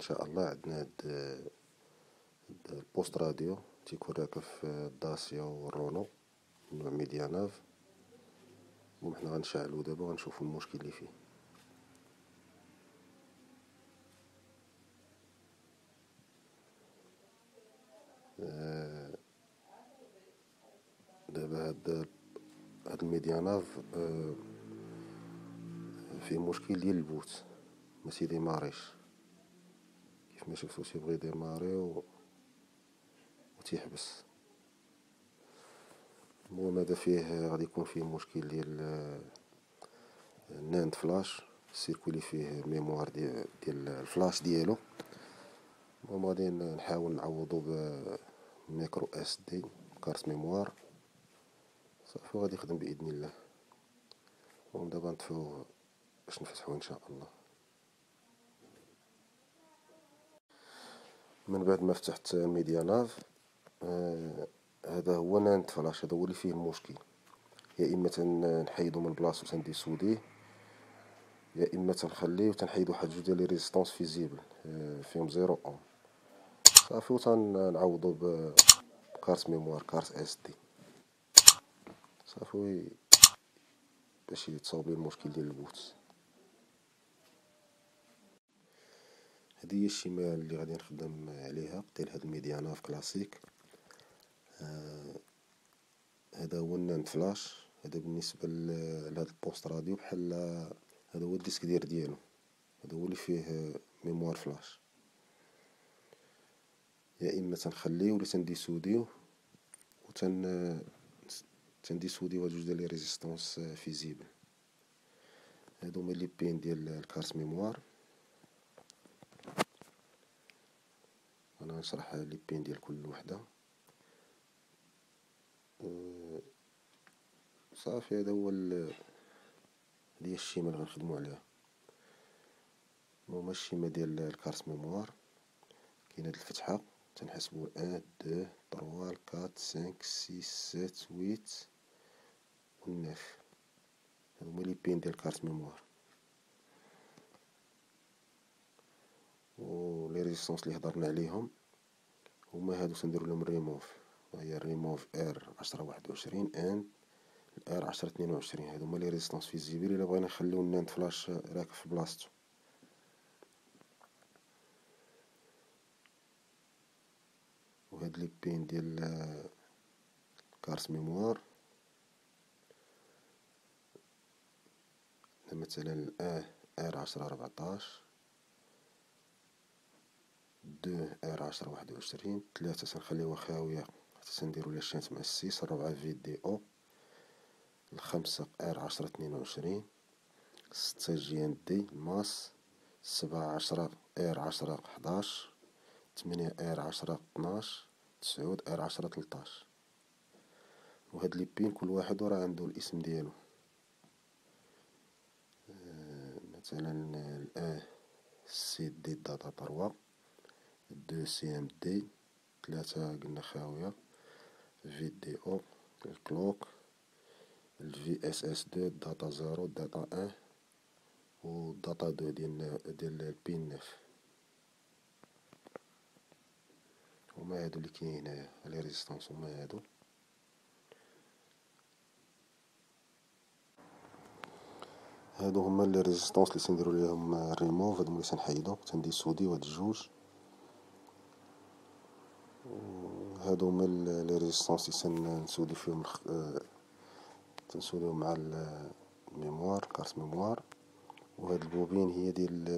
إن شاء الله عندنا هاد ال poste radio تيكون راكب في الداسيا والرونو نوع ميدياناف المهم حنا غنشعلو دابا غنشوفو المشكل اللي فيه. دابا هاد هاد الميدياناف فيه مشكل ديال ال boot ما تيديماريش كيف ما شفتو تيبغي يديماري و تيحبس المهم هذا فيه غادي يكون فيه مشكل ديال ال NAND flash. ال circuit اللي فيه ال mémoire ديال الفلاش ديالو. المهم غادي نحاول نعوضو ب micro SD carte mémoire. صافي وغادي يخدم بإذن الله. المهم دابا نطفيوه باش نفتحوه إن شاء الله. من بعد ما فتحت ميدياناف آه هذا هو NAND flash هذا هو اللي فيه المشكل. يا إما تنحيدو من بلاصتو تنديسوديه يا إما تنخليه وتنحيدو واحد جوج ديال les résistances fusibles آه فيهم zéro ohm صافي وتنعوضو ب carte mémoire carte SD. صافي باش يتصاوب لي المشكل ديال ال boot هذه هي الشمال اللي غادي نخدم عليها ديال هاد الميدياناف كلاسيك. آه هذا هو ال NAND flash. هذا بالنسبة لهاد ال poste radio بحال هذا هو ال disque dur ديالو. هذا هو اللي فيه mémoire flash. يا إما تنخليه ولا تنديسوديوه و تن تنديسوديو هاد جوج ديال les résistances fusibles. هادو هما les pins ديال ال carte mémoire. أنا غنشرح les pins ديال كل وحدة. صافي هذا هو هي ال schéma اللي غنخدمو عليها هما ال schéma ديال ال carte mémoire. كاين هاد الفتحة تنحسبو un deux trois quatre cinq six sept huit و neuf هادو هما les pins ديال ال carte mémoire. و les résistances اللي هضرنا عليهم هما هادو تنديرو لهم ريموف هي ريموف آر عشرة واحد وعشرين and R عشرة اثنين وعشرين. هادو هما les résistances fusibles إلا بغينا نخليو ال NAND flash راكب في بلاصتو. وهاد les pins ديال carte mémoire مثلا آ R عشرة ربعطاش. deux R عشرة واحد وعشرين تلاتة تنخليوها خاوية حتى تنديرو ليها shunt مع ال six الربعة VDO. الخمسة R عشرة اثنين وعشرين ستة GND ال masse سبعة عشرة R عشرة حداش تمنية R عشرة اثناش تسعود R عشرة تلطاش وهاد les pins كل واحد وراه عندو الاسم ديالو. مثلا ال un CD data trois deux CMD ثلاثة قلنا خاوية VDO ال clock ال VSS deux data zéro data un و data deux ديال ديال ال pin neuf هما هادو اللي كاينين هنايا les résistances هما هادو هادو هما les résistances اللي تنديرو ليهم ريموف هادو اللي تنحيدو تنديسوديو هاد الجوج هادو هما les résistances اللي تنسودي فيهم تنسوديو مع ال mémoire carte mémoire. وهاد البوبين هي ديال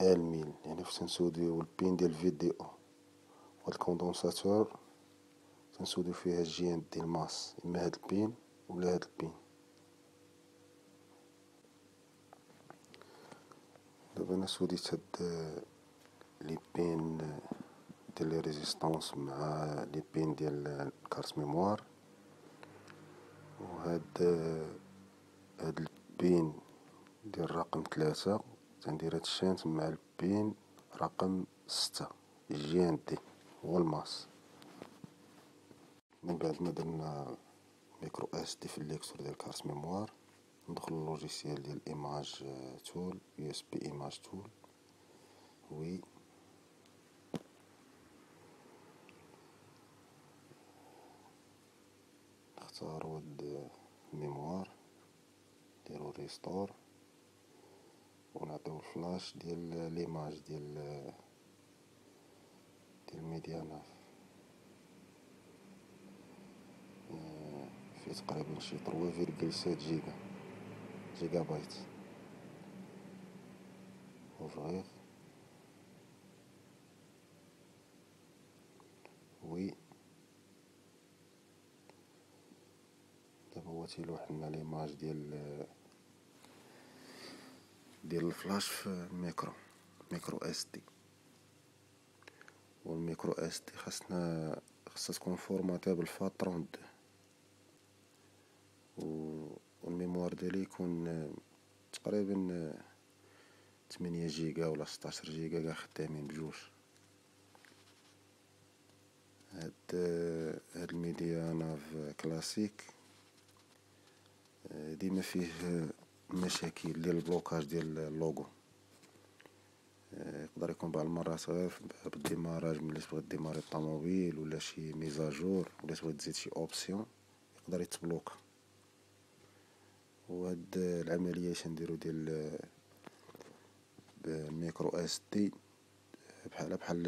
الميل يعني فاش تنسوديو ال pin ديال VDO وهاد ال condensateur تنسوديو فيها GND ال masse إما هاد ال pin ولا هاد ال pin. دابا أنا سوديت هاد les pins ديال les résistances مع les pins ديال ال carte mémoire. وهاد هاد ال pin ديال رقم ثلاثة تندير هاد ال shunt مع ال pin رقم ستة GND هو ال masse من بعد ما درنا micro SD في ال lecteur ديال carte mémoire ندخلو ال logiciel ديال Image Tool USB Image Tool وي نختارو هاد ال mémoire نديرو restore ونعطيو الفلاش ديال l'image ديال ديال Media Nav فيه تقريبا شي trois virgule sept giga جيجا بايت ouvrir وي تيلوح لنا l'image ديال ديال الفلاش في ال micro micro SD وال micro SD خاصنا خاصها تكون فورماتا بال FAT 32 وال mémoire ديالي يكون تقريبا تمنية جيجا ولا ستاشر جيجا قاع خدامين بجوج. هاد هاد ال Media Nav classique. ديما فيه مشاكل ديال ال blocage ديال اللوغو. يقدر يكون بعض المرات غير بال démarrage ملي تبغي ديماري الطوموبيل ولا شي mise à jour ولا تبغي تزيد شي option يقدر يتبلوكا وهاد العملية نديرو ديال ال micro SD بحال بحال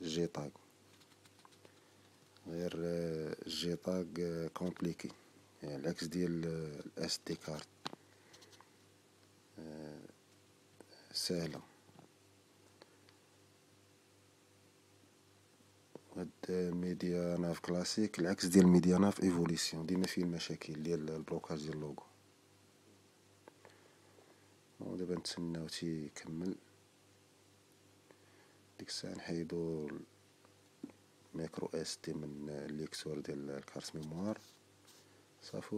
ال JTAG غير ال JTAG compliqué. يعني العكس ديال ال SD carte سهلة. هاد Media Nav classique العكس ديال Media Nav évolution ديما فيه المشاكل ديال ال blocage ديال اللوغو ودابا نتسناو تيكمل ديك الساعة نحيدو ال micro SD من ال lecteur ديال ال carte mémoire صافي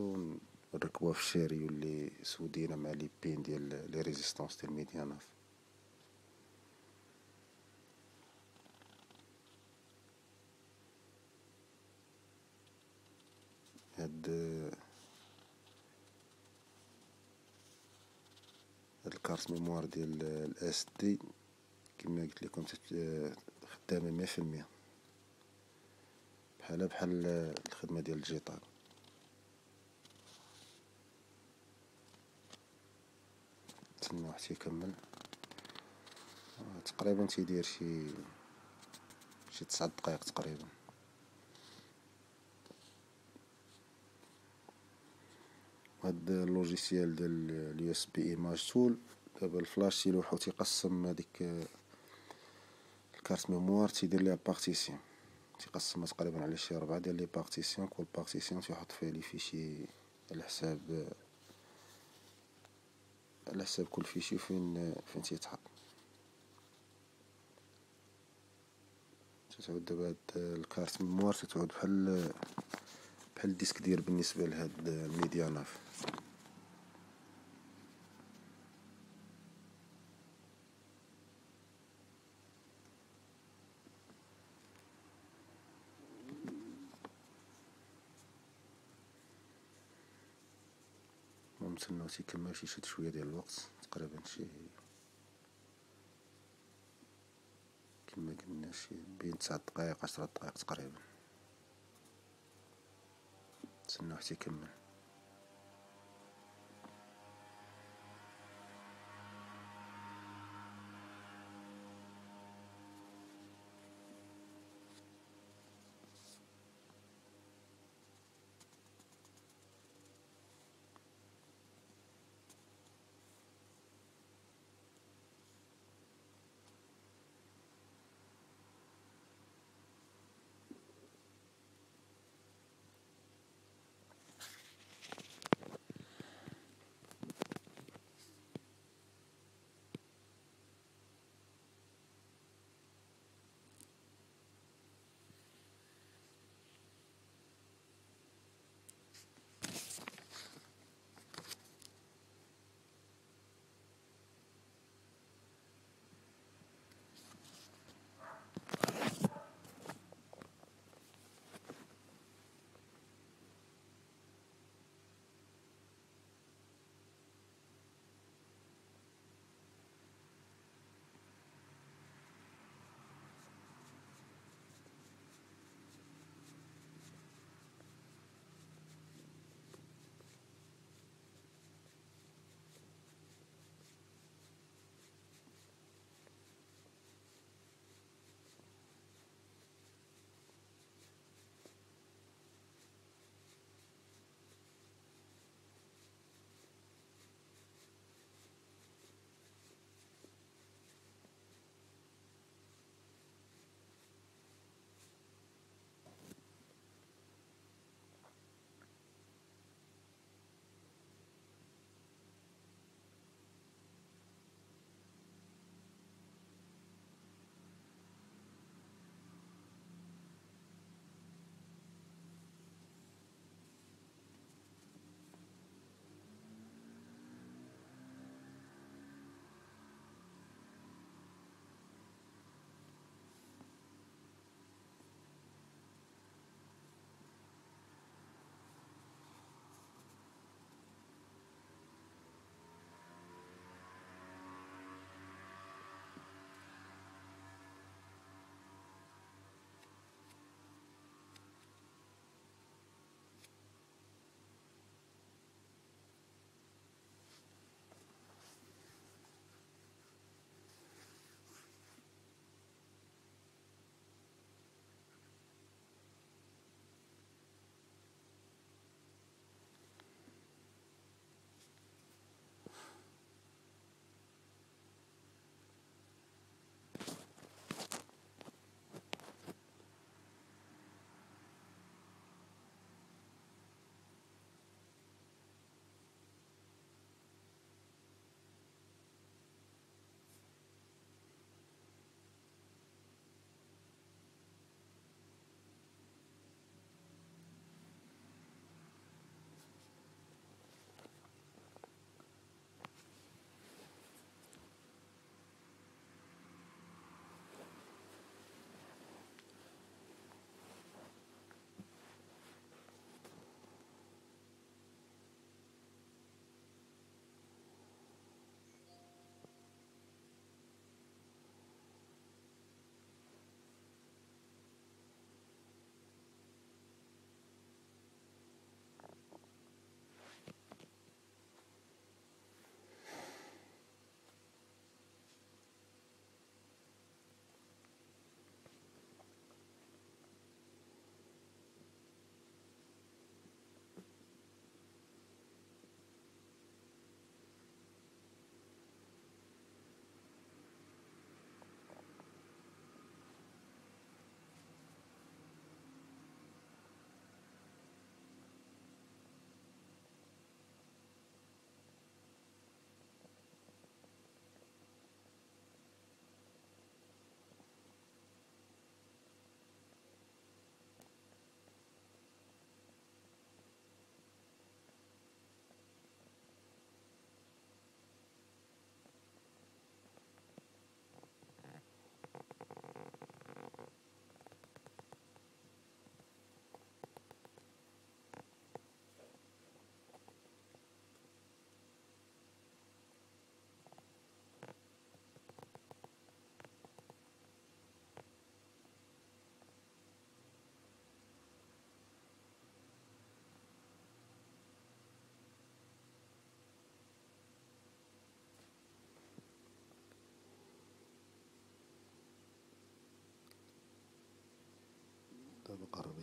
نركبوها في ال chariot لي سودينا مع les pins ديال les résistances ديال Media Nav. هاد هاد ال carte mémoire ديال ال SD كما قلت لكم خدامة مية في المية. بحالها بحال الخدمة ديال ال JTAG نتسناو حتى يكمل. تقريبا تيدير شي شي تسعة دقايق تقريبا. هاد ال logiciel ديال ال USB Image Tool دابا الفلاش تيلوح و تيقسم هاديك ال carte mémoire تيدير ليها partition. تيقسمها تقريبا على شي ربعة ديال les partitions كل partition تيحط فيها les fichiers على حساب على حساب كل fichier فين فين تيتحط تتعود دابا هاد ال carte mémoire تتعود بحال بحال ال disque ديال بالنسبة لهاد ال Media Nav. نتسناو تيكمل شي شد شوية ديال الوقت تقريبا شي كما قلنا شي بين تسعة دقايق عشرة دقايق تقريبا. نتسناو حتى يكمل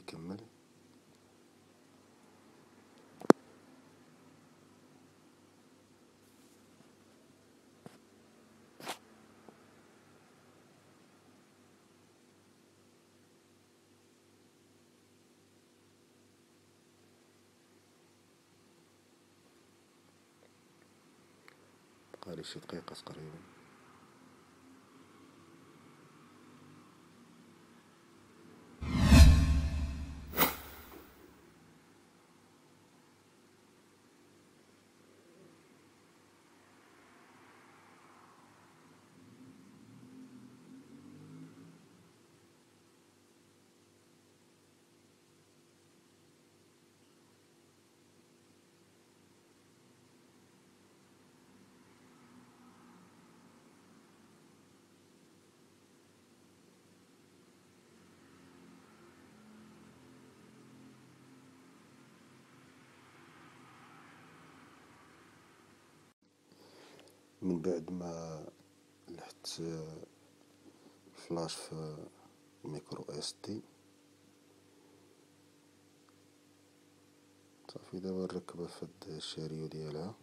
يكمل. بقالي شي دقيقة تقريبا من بعد ما لحت فلاش في micro SD. صافي دابا نركبها في هاد ال chariot ديالها.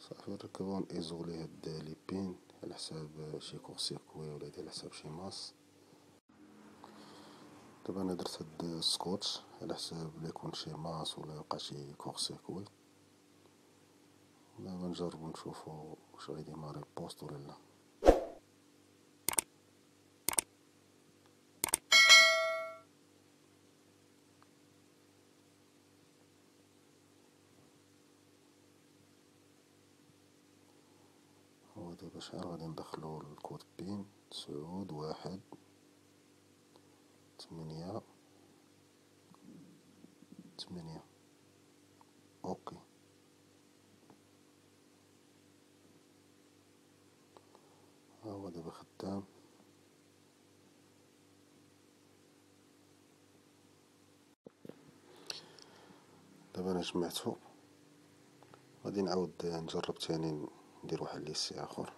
صافي نركبها و ن isoler هاد les pins على حساب شي court-circuit ولا على حساب شي masse. دابا أنا درت هاد السكوتش على حساب لا يكون شي masse ولا يوقع شي court-circuit دابا نجربو نشوفو واش غي démarrer ال poste ولا لا. هو دابا شحال غادي ندخلو ال code PIN؟ تسعود واحد. تمنية. تمنية. أوكي. ها هو دابا خدام دابا أنا جمعتو غادي نعاود نجرب تاني ندير واحد ليسي آخر.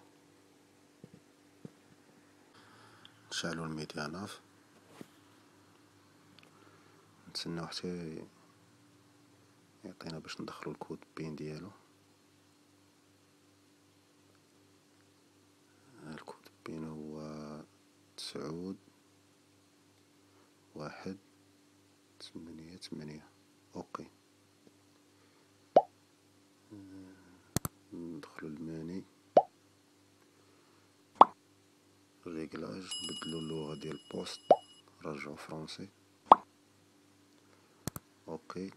نشعلو ال Media Nav نتسناو حتى يعطينا باش ندخلو ال code PIN ديالو. ال code PIN هو تسعود واحد تمنية تمنية. OK. ندخلو الماني. réglage نبدلو اللغة ديال ال poste نرجعو français OK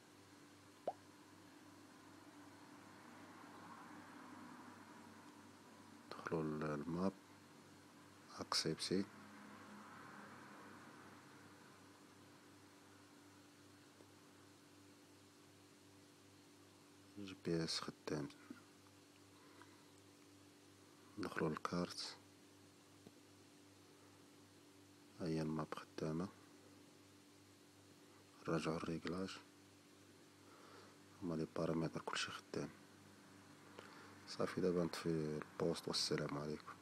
ندخلو ال map. accepter GPS خدام. ندخلو للكارت هيا ال map خدامة؟ نراجعو ال réglage هما les paramètres كلشي خدام. صافي دابا نطفي ال poste والسلام عليكم.